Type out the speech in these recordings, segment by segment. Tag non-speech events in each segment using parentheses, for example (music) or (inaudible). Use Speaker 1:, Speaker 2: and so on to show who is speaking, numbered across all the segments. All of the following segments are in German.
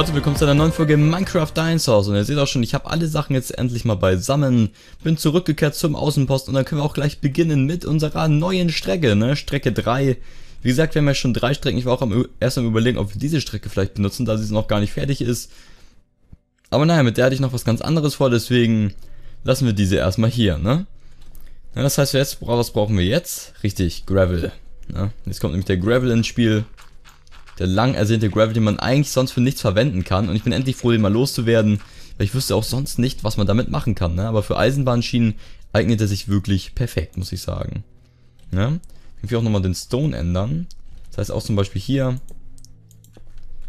Speaker 1: Leute, willkommen zu einer neuen Folge Minecraft Dinosaurs und ihr seht auch schon, ich habe alle Sachen jetzt endlich mal beisammen, bin zurückgekehrt zum Außenpost und dann können wir auch gleich beginnen mit unserer neuen Strecke, ne, Strecke 3. Wie gesagt, wir haben ja schon drei Strecken, ich war auch am, erst am überlegen, ob wir diese Strecke vielleicht benutzen, da sie noch gar nicht fertig ist. Aber naja, mit der hatte ich noch was ganz anderes vor, deswegen lassen wir diese erstmal hier, ne. Ja, das heißt, jetzt, was brauchen wir jetzt? Richtig, Gravel. Ne? Jetzt kommt nämlich der Gravel ins Spiel der lang ersehnte Gravel, den man eigentlich sonst für nichts verwenden kann. Und ich bin endlich froh, den mal loszuwerden, weil ich wüsste auch sonst nicht, was man damit machen kann. Ne? Aber für Eisenbahnschienen eignet er sich wirklich perfekt, muss ich sagen. Ne? Ich will auch nochmal den Stone ändern. Das heißt auch zum Beispiel hier.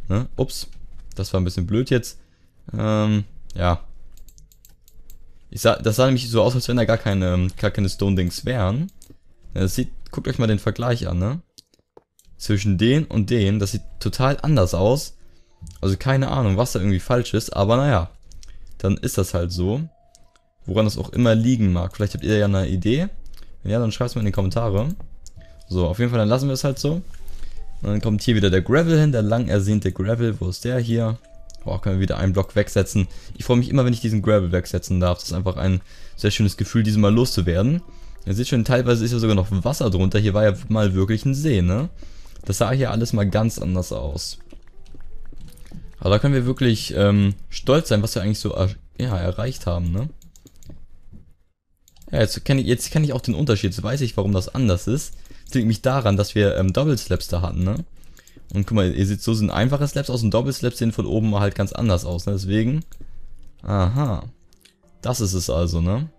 Speaker 1: Ne? Ups, das war ein bisschen blöd jetzt. Ähm, ja. Ich sah, das sah nämlich so aus, als wenn da gar keine, gar keine Stone-Dings wären. Das sieht, guckt euch mal den Vergleich an, ne? Zwischen den und den. Das sieht total anders aus. Also keine Ahnung, was da irgendwie falsch ist, aber naja. Dann ist das halt so. Woran das auch immer liegen mag. Vielleicht habt ihr ja eine Idee. Wenn ja, dann schreibt es mal in die Kommentare. So, auf jeden Fall, dann lassen wir es halt so. Und dann kommt hier wieder der Gravel hin, der lang ersehnte Gravel. Wo ist der hier? Boah, können wir wieder einen Block wegsetzen. Ich freue mich immer, wenn ich diesen Gravel wegsetzen darf. Das ist einfach ein sehr schönes Gefühl, diesen mal loszuwerden. Ihr seht schon, teilweise ist ja sogar noch Wasser drunter. Hier war ja mal wirklich ein See, ne? Das sah hier alles mal ganz anders aus. Aber da können wir wirklich ähm, stolz sein, was wir eigentlich so ja, erreicht haben, ne? Ja, jetzt kenne ich, kenn ich auch den Unterschied. Jetzt weiß ich, warum das anders ist. Das liegt mich daran, dass wir ähm, Double Slaps da hatten, ne? Und guck mal, ihr seht, so sind einfache Slaps aus und Double Slaps sehen von oben halt ganz anders aus, ne? Deswegen. Aha. Das ist es also, ne?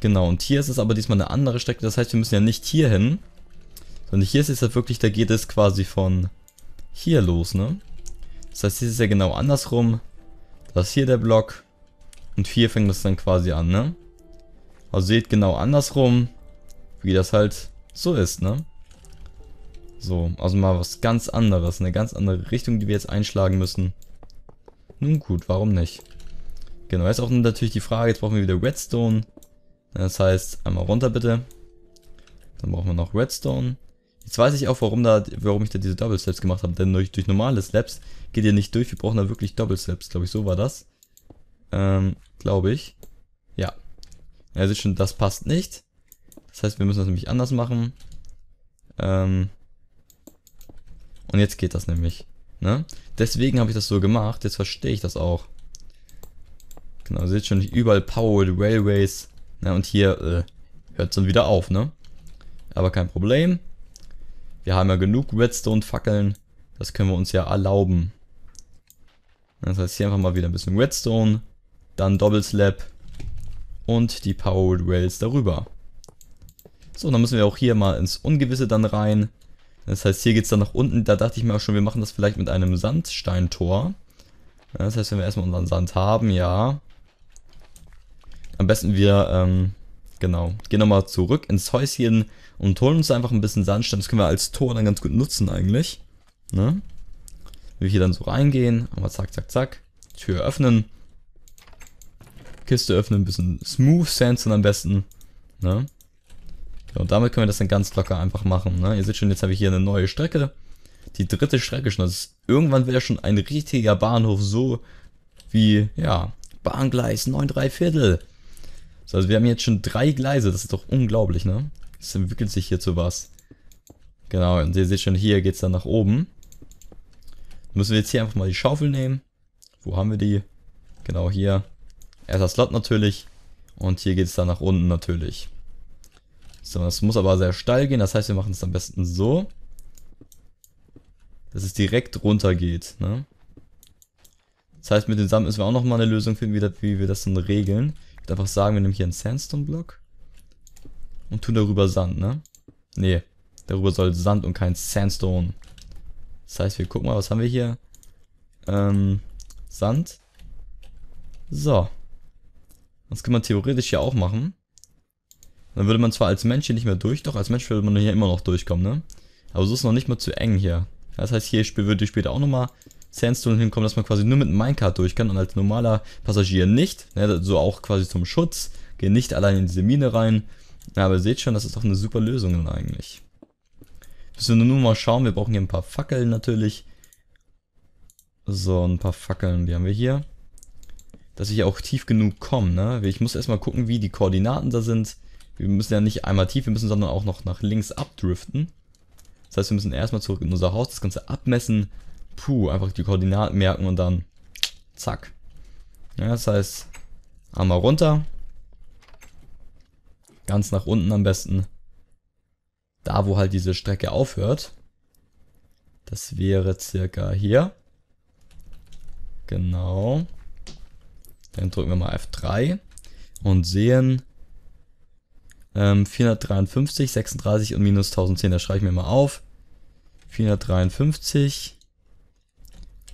Speaker 1: Genau, und hier ist es aber diesmal eine andere Strecke. Das heißt, wir müssen ja nicht hier hin, sondern hier ist es ja wirklich, da geht es quasi von hier los, ne? Das heißt, hier ist es ja genau andersrum. Das ist hier der Block. Und hier fängt das dann quasi an, ne? Also seht genau andersrum, wie das halt so ist, ne? So, also mal was ganz anderes, eine ganz andere Richtung, die wir jetzt einschlagen müssen. Nun gut, warum nicht? Genau, jetzt auch natürlich die Frage, jetzt brauchen wir wieder Redstone. Das heißt, einmal runter bitte. Dann brauchen wir noch Redstone. Jetzt weiß ich auch, warum da, warum ich da diese Double Slaps gemacht habe. Denn durch, durch normale Slaps geht ihr nicht durch. Wir brauchen da wirklich Double Slaps, glaube ich. So war das. Ähm, glaube ich. Ja. Ja, ihr seht schon, das passt nicht. Das heißt, wir müssen das nämlich anders machen. Ähm, und jetzt geht das nämlich. Ne? Deswegen habe ich das so gemacht. Jetzt verstehe ich das auch. Genau, ihr seht schon, überall Powered Railways. Ne? Und hier äh, hört es dann wieder auf, ne? Aber kein Problem. Wir haben ja genug Redstone-Fackeln. Das können wir uns ja erlauben. Das heißt, hier einfach mal wieder ein bisschen Redstone. Dann Double Slab. Und die Powered Rails darüber. So, dann müssen wir auch hier mal ins Ungewisse dann rein. Das heißt, hier geht es dann nach unten. Da dachte ich mir auch schon, wir machen das vielleicht mit einem Sandsteintor. Das heißt, wenn wir erstmal unseren Sand haben, ja. Am besten wir, ähm, genau, gehen nochmal zurück ins Häuschen und holen uns einfach ein bisschen Sandstein. Das können wir als Tor dann ganz gut nutzen eigentlich. Ne? Wir hier dann so reingehen, aber zack, zack, zack. Tür öffnen. Kiste öffnen, ein bisschen Smooth Sandstone am besten. Ne? und damit können wir das dann ganz locker einfach machen. Ne? Ihr seht schon, jetzt habe ich hier eine neue Strecke. Die dritte Strecke schon. Ist, irgendwann wäre schon ein richtiger Bahnhof so wie, ja, Bahngleis 9 3 Viertel. So, also wir haben jetzt schon drei Gleise. Das ist doch unglaublich, ne? Es entwickelt sich hier zu was. Genau, und ihr seht schon, hier geht es dann nach oben. Müssen wir jetzt hier einfach mal die Schaufel nehmen. Wo haben wir die? Genau hier. Erster Slot natürlich. Und hier geht es dann nach unten natürlich. So, das muss aber sehr steil gehen. Das heißt, wir machen es am besten so. Dass es direkt runter geht. Ne? Das heißt, mit dem Sand müssen wir auch nochmal eine Lösung finden, wie, wie wir das dann regeln. Ich würde einfach sagen, wir nehmen hier einen Sandstone-Block und tun darüber Sand, ne? Nee, darüber soll Sand und kein Sandstone. Das heißt, wir gucken mal, was haben wir hier? Ähm, Sand. So. Das kann man theoretisch ja auch machen. Dann würde man zwar als Mensch hier nicht mehr durch, doch als Mensch würde man hier immer noch durchkommen, ne? Aber so ist es noch nicht mal zu eng hier. Das heißt, hier würde später auch nochmal Sandstone hinkommen, dass man quasi nur mit einem Minecart durch kann und als normaler Passagier nicht. Ne? So auch quasi zum Schutz. Gehen nicht allein in diese Mine rein. Ja, aber ihr seht schon, das ist doch eine super Lösung eigentlich. Müssen wir nur mal schauen, wir brauchen hier ein paar Fackeln natürlich. So, ein paar Fackeln, die haben wir hier. Dass ich auch tief genug komme, ne? Ich muss erstmal gucken, wie die Koordinaten da sind. Wir müssen ja nicht einmal tief, wir müssen sondern auch noch nach links abdriften. Das heißt, wir müssen erstmal zurück in unser Haus, das Ganze abmessen. Puh, einfach die Koordinaten merken und dann zack. Ja, das heißt, einmal runter. Ganz nach unten am besten. Da, wo halt diese Strecke aufhört. Das wäre circa hier. Genau. Dann drücken wir mal F3 und sehen ähm, 453, 36 und minus 1010. Das schreibe ich mir mal auf. 453,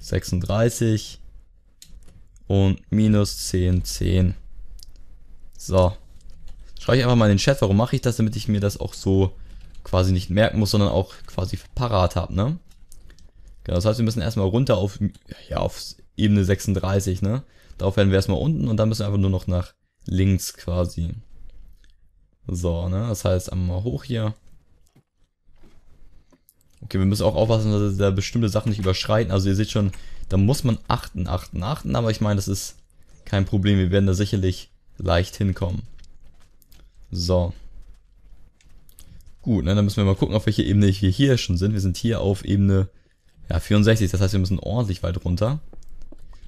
Speaker 1: 36 und minus 10, 10. So. Schreibe ich einfach mal in den Chat, warum mache ich das, damit ich mir das auch so quasi nicht merken muss, sondern auch quasi parat habe, ne? Genau, das heißt, wir müssen erstmal runter auf, ja, auf Ebene 36, ne? Darauf werden wir erstmal unten und dann müssen wir einfach nur noch nach links quasi. So, ne? Das heißt, einmal hoch hier. Okay, wir müssen auch aufpassen, dass wir da bestimmte Sachen nicht überschreiten. Also ihr seht schon, da muss man achten, achten, achten. Aber ich meine, das ist kein Problem. Wir werden da sicherlich leicht hinkommen. So. Gut, ne, dann müssen wir mal gucken, auf welche Ebene wir hier schon sind. Wir sind hier auf Ebene ja, 64, das heißt, wir müssen ordentlich weit runter.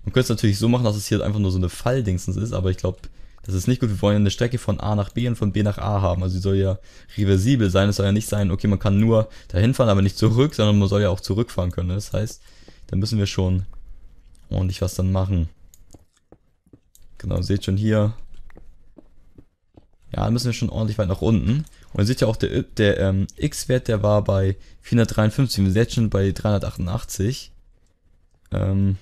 Speaker 1: Man könnte es natürlich so machen, dass es hier einfach nur so eine Falldingsens ist, aber ich glaube, das ist nicht gut. Wir wollen ja eine Strecke von A nach B und von B nach A haben. Also sie soll ja reversibel sein. Es soll ja nicht sein, okay, man kann nur dahin fahren, aber nicht zurück, sondern man soll ja auch zurückfahren können. Das heißt, da müssen wir schon ordentlich was dann machen. Genau, seht schon hier. Ja, müssen wir schon ordentlich weit nach unten. Und ihr seht ja auch, der, der ähm, X-Wert, der war bei 453. Wir sind jetzt schon bei 388. Ähm,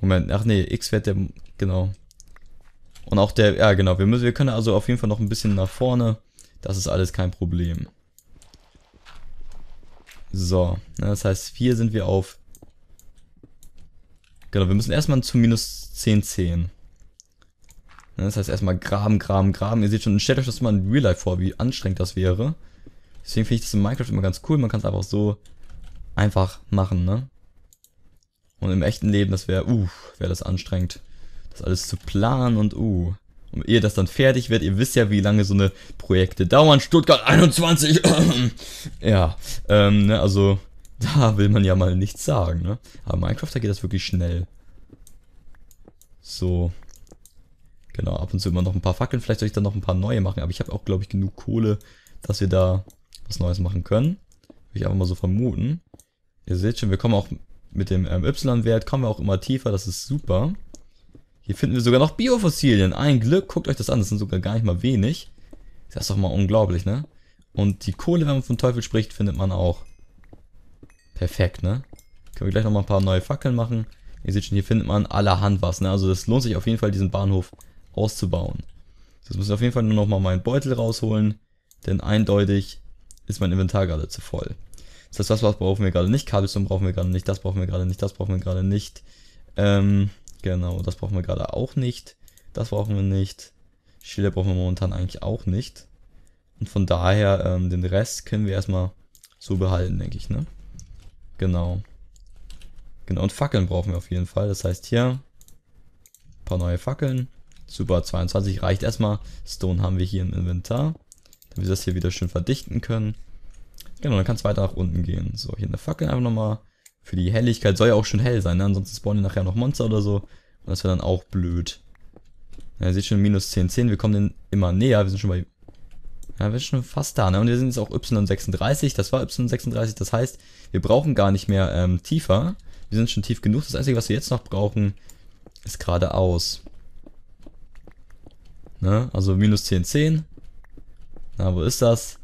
Speaker 1: Moment, ach nee, X-Wert, der, genau. Und auch der, ja genau, wir, müssen, wir können also auf jeden Fall noch ein bisschen nach vorne. Das ist alles kein Problem. So, ne, das heißt, hier sind wir auf... Genau, wir müssen erstmal zu minus 10, 10. Ne, das heißt erstmal graben, graben, graben. Ihr seht schon, stellt euch das mal in Real Life vor, wie anstrengend das wäre. Deswegen finde ich das in Minecraft immer ganz cool. Man kann es einfach so einfach machen, ne? Und im echten Leben, das wäre, uh, wäre das anstrengend das alles zu planen und uh. Und ehe das dann fertig wird, ihr wisst ja, wie lange so eine Projekte dauern. Stuttgart 21. (clears throat) ja, ähm, ne, also da will man ja mal nichts sagen, ne? Aber Minecraft, da geht das wirklich schnell. So. Genau, ab und zu immer noch ein paar Fackeln. Vielleicht soll ich dann noch ein paar neue machen. Aber ich habe auch, glaube ich, genug Kohle, dass wir da was Neues machen können. Würde ich einfach mal so vermuten. Ihr seht schon, wir kommen auch mit dem ähm, Y-Wert, kommen wir auch immer tiefer. Das ist super. Hier finden wir sogar noch Biofossilien. Ein Glück, guckt euch das an, das sind sogar gar nicht mal wenig. Das ist doch mal unglaublich, ne? Und die Kohle, wenn man von Teufel spricht, findet man auch. Perfekt, ne? Können wir gleich noch mal ein paar neue Fackeln machen. Ihr seht schon, hier findet man allerhand was, ne? Also das lohnt sich auf jeden Fall, diesen Bahnhof auszubauen. Jetzt muss ich auf jeden Fall nur noch mal meinen Beutel rausholen, denn eindeutig ist mein Inventar gerade zu voll. Das heißt, das was brauchen wir gerade nicht. Kabelstone brauchen wir gerade nicht, das brauchen wir gerade nicht, das brauchen wir gerade nicht. Ähm, Genau, das brauchen wir gerade auch nicht. Das brauchen wir nicht. Schilder brauchen wir momentan eigentlich auch nicht. Und von daher, ähm, den Rest können wir erstmal so behalten, denke ich, ne? Genau. Genau, und Fackeln brauchen wir auf jeden Fall. Das heißt hier, ein paar neue Fackeln. Super, 22 reicht erstmal. Stone haben wir hier im Inventar. Damit wir das hier wieder schön verdichten können. Genau, dann kann es weiter nach unten gehen. So, hier eine Fackel einfach nochmal für die Helligkeit soll ja auch schon hell sein, ne? Ansonsten spawnen nachher noch Monster oder so. Und das wäre dann auch blöd. Ja, ihr seht schon, minus 10, 10. Wir kommen den immer näher. Wir sind schon bei... Ja, wir sind schon fast da, ne? Und wir sind jetzt auch Y36. Das war Y36. Das heißt, wir brauchen gar nicht mehr ähm, tiefer. Wir sind schon tief genug. Das Einzige, was wir jetzt noch brauchen, ist geradeaus. Ne? Also minus 10, 10. Na, wo ist das?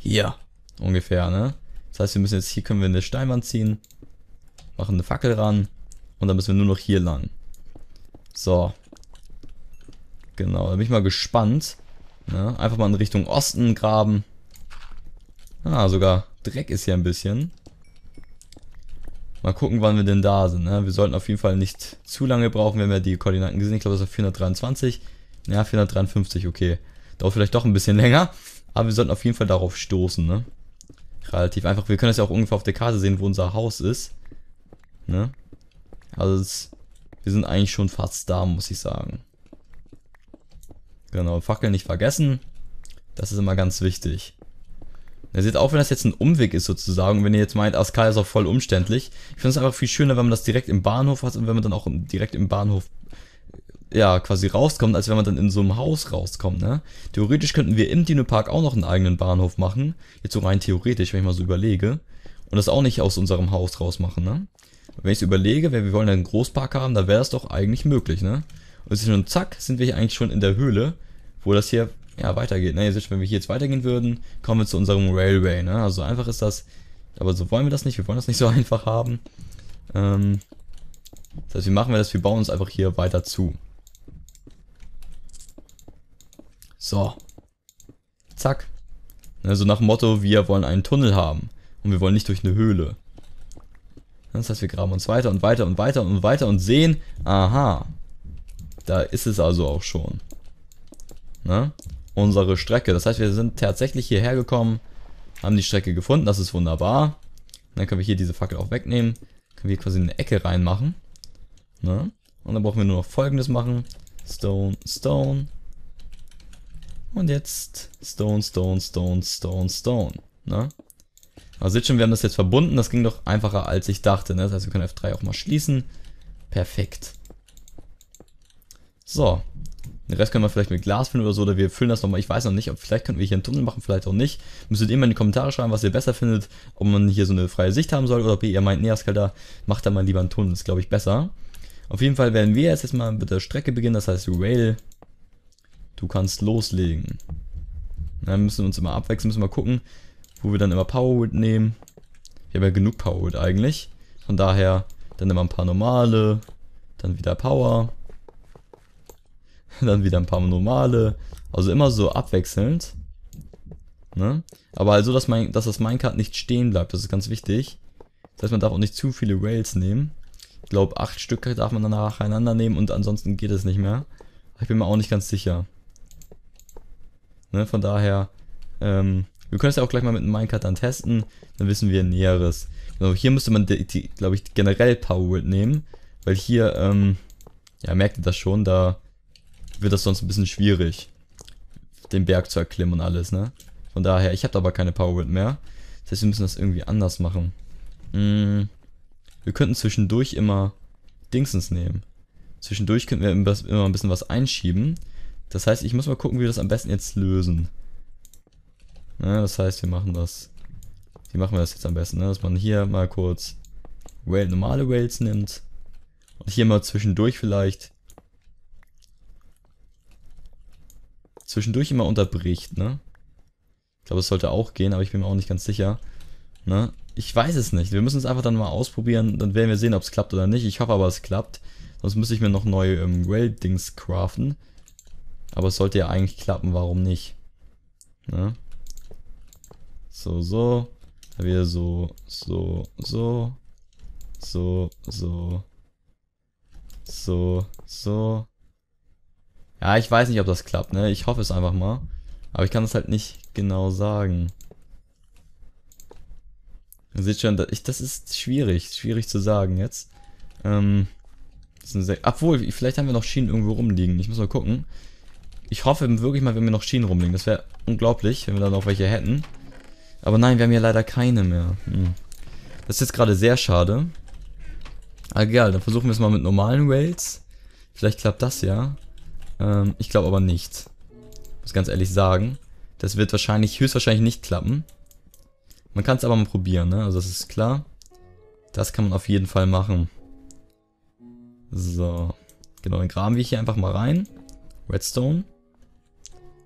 Speaker 1: Hier. Ungefähr, ne? Das heißt, wir müssen jetzt hier können wir eine Steinwand ziehen, machen eine Fackel ran und dann müssen wir nur noch hier lang. So. Genau, da bin ich mal gespannt. Ne? Einfach mal in Richtung Osten graben. Ah, sogar Dreck ist hier ein bisschen. Mal gucken, wann wir denn da sind. Ne? Wir sollten auf jeden Fall nicht zu lange brauchen. Wir haben ja die Koordinaten gesehen. Ich glaube, das ist auf 423. Ja, 453, okay. Dauert vielleicht doch ein bisschen (laughs) länger. Aber wir sollten auf jeden Fall darauf stoßen, ne? relativ einfach. Wir können das ja auch ungefähr auf der Karte sehen, wo unser Haus ist. Ne? Also es, wir sind eigentlich schon fast da, muss ich sagen. Genau, Fackeln nicht vergessen. Das ist immer ganz wichtig. Ihr seht auch, wenn das jetzt ein Umweg ist sozusagen, wenn ihr jetzt meint, Askal ist auch voll umständlich. Ich finde es einfach viel schöner, wenn man das direkt im Bahnhof hat und wenn man dann auch direkt im Bahnhof ja, quasi rauskommt, als wenn man dann in so einem Haus rauskommt, ne? Theoretisch könnten wir im Dino-Park auch noch einen eigenen Bahnhof machen. Jetzt so rein theoretisch, wenn ich mal so überlege. Und das auch nicht aus unserem Haus raus machen, ne? Wenn ich überlege, wenn wir wollen einen Großpark haben, dann wäre das doch eigentlich möglich, ne? Und schon zack, sind wir hier eigentlich schon in der Höhle, wo das hier ja, weitergeht. Ne, ihr seht, wenn wir hier jetzt weitergehen würden, kommen wir zu unserem Railway. Ne? Also einfach ist das, aber so wollen wir das nicht. Wir wollen das nicht so (laughs) einfach haben. Ähm, das heißt, wie machen wir das? Wir bauen uns einfach hier weiter zu. So. Zack. Also nach dem Motto, wir wollen einen Tunnel haben. Und wir wollen nicht durch eine Höhle. Das heißt, wir graben uns weiter und weiter und weiter und weiter und sehen, aha, da ist es also auch schon. Ne? unsere Strecke. Das heißt, wir sind tatsächlich hierher gekommen, haben die Strecke gefunden, das ist wunderbar. Dann können wir hier diese Fackel auch wegnehmen, können wir quasi eine Ecke reinmachen. Ne? Und dann brauchen wir nur noch folgendes machen. Stone, Stone. Und jetzt Stone, Stone, Stone, Stone, Stone. Ne? Also seht schon, wir haben das jetzt verbunden. Das ging doch einfacher, als ich dachte. Ne? Das heißt, wir können F3 auch mal schließen. Perfekt. So, den Rest können wir vielleicht mit Glas füllen oder so, oder wir füllen das nochmal. Ich weiß noch nicht, ob vielleicht könnten wir hier einen Tunnel machen, vielleicht auch nicht. Müsstet ihr mal in die Kommentare schreiben, was ihr besser findet, ob man hier so eine freie Sicht haben soll oder ob ihr meint, nee, Askalda, macht da mal lieber einen Tunnel, das ist glaube ich besser. Auf jeden Fall werden wir jetzt erstmal mit der Strecke beginnen, das heißt Rail, du kannst loslegen. Dann müssen wir uns immer abwechseln, müssen wir gucken, wo wir dann immer Powerwood nehmen. Wir haben ja genug Powerwood eigentlich. Von daher dann immer ein paar normale, dann wieder Power (laughs) dann wieder ein paar normale. Also immer so abwechselnd. Ne? Aber also, dass, mein, dass das Minecart nicht stehen bleibt, das ist ganz wichtig. Das heißt, man darf auch nicht zu viele Rails nehmen. Ich glaube, acht Stück darf man dann nacheinander nehmen und ansonsten geht es nicht mehr. Ich bin mir auch nicht ganz sicher. Ne? Von daher, ähm, wir können es ja auch gleich mal mit einem Minecart dann testen, dann wissen wir Näheres. Genau, hier müsste man, glaube ich, generell Power nehmen, weil hier, ähm, ja, merkt ihr das schon, da wird das sonst ein bisschen schwierig, den Berg zu erklimmen und alles, ne? Von daher, ich habe aber keine Power mehr. Das heißt, wir müssen das irgendwie anders machen. Hm, wir könnten zwischendurch immer Dingsens nehmen. Zwischendurch könnten wir immer ein bisschen was einschieben. Das heißt, ich muss mal gucken, wie wir das am besten jetzt lösen. Ja, das heißt, wir machen das. Wie machen wir das jetzt am besten? Ne? Dass man hier mal kurz Rail, normale Rails nimmt. Und hier mal zwischendurch vielleicht zwischendurch immer unterbricht, ne? Ich glaube, es sollte auch gehen, aber ich bin mir auch nicht ganz sicher. Ne? Ich weiß es nicht. Wir müssen es einfach dann mal ausprobieren. Dann werden wir sehen, ob es klappt oder nicht. Ich hoffe aber, es klappt. Sonst müsste ich mir noch neue ähm, Rail-Dings craften. Aber es sollte ja eigentlich klappen. Warum nicht? Ne? So, so. Wieder so, so, so. So, so. So, so. Ja, ich weiß nicht, ob das klappt, ne? Ich hoffe es einfach mal. Aber ich kann es halt nicht genau sagen. Ihr seht schon, das ist schwierig, schwierig zu sagen jetzt. Ähm, obwohl, vielleicht haben wir noch Schienen irgendwo rumliegen. Ich muss mal gucken. Ich hoffe wirklich mal, wenn wir noch Schienen rumliegen. Das wäre unglaublich, wenn wir da noch welche hätten. Aber nein, wir haben ja leider keine mehr. Hm. Das ist jetzt gerade sehr schade. Aber egal, dann versuchen wir es mal mit normalen Rails. Vielleicht klappt das ja. Ähm, ich glaube aber nicht. Muss ganz ehrlich sagen. Das wird wahrscheinlich, höchstwahrscheinlich nicht klappen. Man kann es aber mal probieren, ne? Also das ist klar. Das kann man auf jeden Fall machen. So. Genau, dann graben wir hier einfach mal rein. Redstone.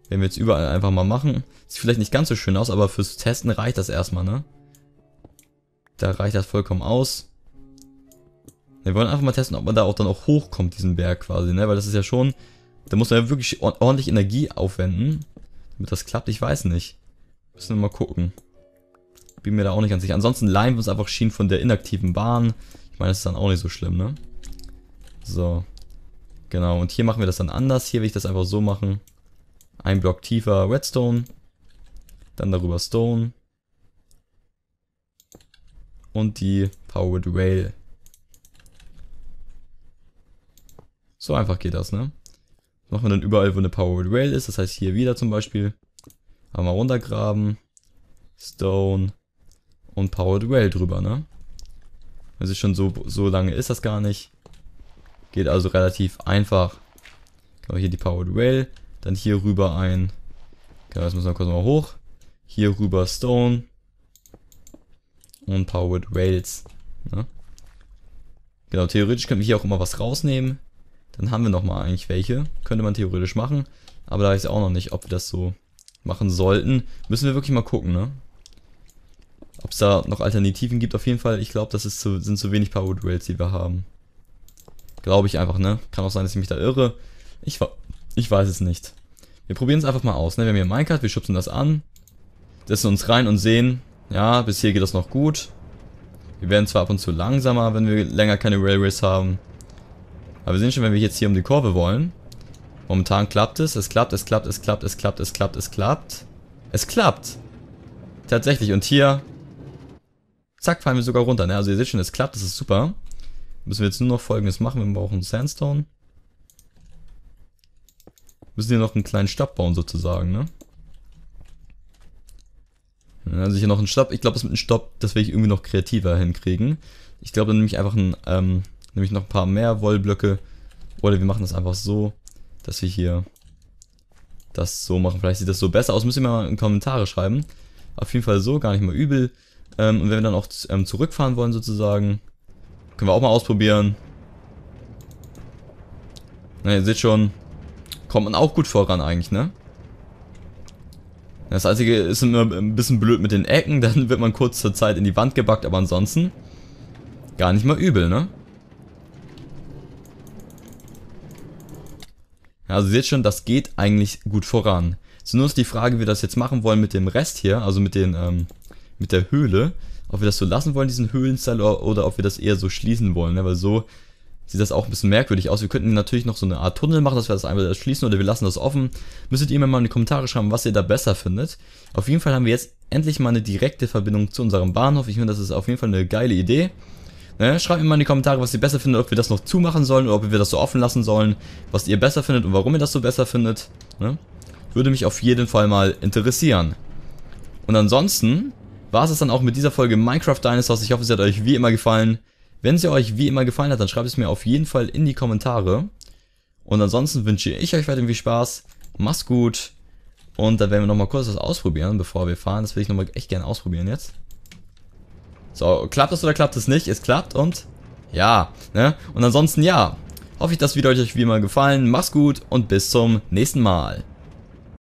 Speaker 1: Werden wir jetzt überall einfach mal machen. Sieht vielleicht nicht ganz so schön aus, aber fürs Testen reicht das erstmal, ne? Da reicht das vollkommen aus. Wir wollen einfach mal testen, ob man da auch dann auch hochkommt, diesen Berg quasi, ne? Weil das ist ja schon da muss man ja wirklich ordentlich Energie aufwenden, damit das klappt. Ich weiß nicht. Müssen wir mal gucken. Bin mir da auch nicht ganz sicher. Ansonsten leihen wir uns einfach Schienen von der inaktiven Bahn. Ich meine, das ist dann auch nicht so schlimm, ne? So. Genau, und hier machen wir das dann anders. Hier will ich das einfach so machen. Ein Block tiefer Redstone. Dann darüber Stone. Und die Powered Rail. So einfach geht das, ne? Das machen wir dann überall, wo eine Powered Rail ist. Das heißt hier wieder zum Beispiel. Einmal runtergraben. Stone. Und Powered Rail drüber, ne? Ist schon so, so lange ist das gar nicht. Geht also relativ einfach. Genau, hier die Powered Rail. Dann hier rüber ein. Genau, das müssen wir kurz mal hoch. Hier rüber Stone. Und Powered Rails. Ne? Genau, theoretisch können wir hier auch immer was rausnehmen. Dann haben wir nochmal eigentlich welche. Könnte man theoretisch machen. Aber da weiß ich auch noch nicht, ob wir das so machen sollten. Müssen wir wirklich mal gucken, ne? Ob es da noch Alternativen gibt. Auf jeden Fall, ich glaube, das ist zu, sind zu wenig Powered Rails, die wir haben. Glaube ich einfach, ne? Kann auch sein, dass ich mich da irre. Ich, ich weiß es nicht. Wir probieren es einfach mal aus, ne? Wir haben hier Minecraft, wir schubsen das an. Setzen uns rein und sehen, ja, bis hier geht das noch gut. Wir werden zwar ab und zu langsamer, wenn wir länger keine Railways haben. Aber wir sehen schon, wenn wir jetzt hier um die Kurve wollen. Momentan klappt es, es klappt, es klappt, es klappt, es klappt, es klappt, es klappt. Es klappt. Tatsächlich. Und hier, zack, fallen wir sogar runter. Ne? Also ihr seht schon, es klappt, das ist super. Müssen wir jetzt nur noch folgendes machen. Wir brauchen Sandstone. Müssen hier noch einen kleinen Stab bauen sozusagen, ne? Also hier noch einen Stab. Ich glaube, das mit dem Stab, das will ich irgendwie noch kreativer hinkriegen. Ich glaube, dann nehme ich einfach ein, ähm, nehme ich noch ein paar mehr Wollblöcke. Oder wir machen das einfach so, dass wir hier das so machen. Vielleicht sieht das so besser aus. Müsst ihr mir mal in Kommentare schreiben. Auf jeden Fall so, gar nicht mal übel. Ähm, und wenn wir dann auch ähm, zurückfahren wollen sozusagen, können wir auch mal ausprobieren. Na, ihr seht schon, kommt man auch gut voran eigentlich, ne? Das einzige ist immer ein bisschen blöd mit den Ecken, (laughs) dann wird man kurz zur Zeit in die Wand gebackt, aber ansonsten gar nicht mal übel, ne? Also seht schon, das geht eigentlich gut voran. Nur ist die Frage, wie wir das jetzt machen wollen mit dem Rest hier, also mit den, ähm, mit der Höhle. Ob wir das so lassen wollen, diesen Höhlenstyle, oder, oder ob wir das eher so schließen wollen, ne? Weil so sieht das auch ein bisschen merkwürdig aus. Wir könnten natürlich noch so eine Art Tunnel machen, dass wir das einfach schließen oder wir lassen das offen. Müsstet ihr mir mal in die Kommentare schreiben, was ihr da besser findet. Auf jeden Fall haben wir jetzt endlich mal eine direkte Verbindung zu unserem Bahnhof. Ich finde, das ist auf jeden Fall eine geile Idee. Ne? Schreibt mir mal in die Kommentare, was ihr besser findet, ob wir das noch zumachen sollen oder ob wir das so offen lassen sollen, was ihr besser findet und warum ihr das so besser findet. Ne? Würde mich auf jeden Fall mal interessieren. Und ansonsten war es dann auch mit dieser Folge Minecraft Dinosaurs. Ich hoffe, es hat euch wie immer gefallen. Wenn sie euch wie immer gefallen hat, dann schreibt es mir auf jeden Fall in die Kommentare. Und ansonsten wünsche ich euch weiterhin viel Spaß. Macht's gut. Und dann werden wir nochmal kurz was ausprobieren, bevor wir fahren. Das will ich nochmal echt gerne ausprobieren jetzt. So, klappt das oder klappt es nicht? Es klappt und ja, ne? Und ansonsten ja, hoffe ich, das Video euch wie immer gefallen. Macht's gut und bis zum nächsten Mal.